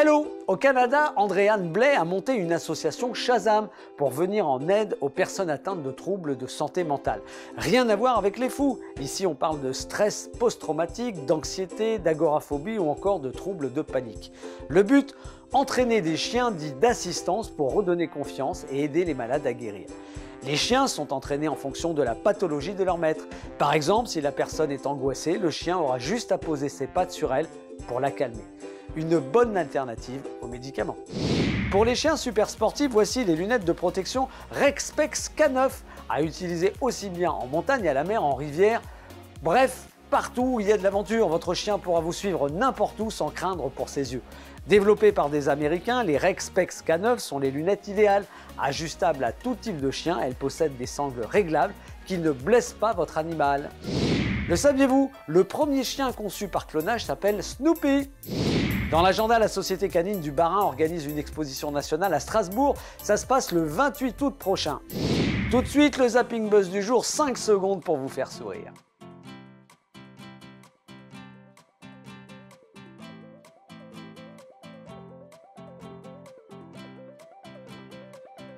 Hello Au Canada, Andréane Blais a monté une association Shazam pour venir en aide aux personnes atteintes de troubles de santé mentale. Rien à voir avec les fous. Ici, on parle de stress post-traumatique, d'anxiété, d'agoraphobie ou encore de troubles de panique. Le but Entraîner des chiens dits d'assistance pour redonner confiance et aider les malades à guérir. Les chiens sont entraînés en fonction de la pathologie de leur maître. Par exemple, si la personne est angoissée, le chien aura juste à poser ses pattes sur elle pour la calmer une bonne alternative aux médicaments. Pour les chiens super sportifs, voici les lunettes de protection Rexpex K9 à utiliser aussi bien en montagne, à la mer, en rivière, bref, partout où il y a de l'aventure, votre chien pourra vous suivre n'importe où sans craindre pour ses yeux. Développées par des Américains, les Rexpex K9 sont les lunettes idéales. Ajustables à tout type de chien, elles possèdent des sangles réglables qui ne blessent pas votre animal. Le saviez-vous? Le premier chien conçu par clonage s'appelle Snoopy. Dans l'agenda, la Société canine du Barin organise une exposition nationale à Strasbourg. Ça se passe le 28 août prochain. Tout de suite, le zapping buzz du jour, 5 secondes pour vous faire sourire.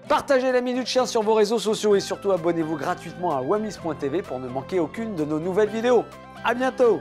Partagez la Minute Chien sur vos réseaux sociaux et surtout abonnez-vous gratuitement à wamis.tv pour ne manquer aucune de nos nouvelles vidéos. A bientôt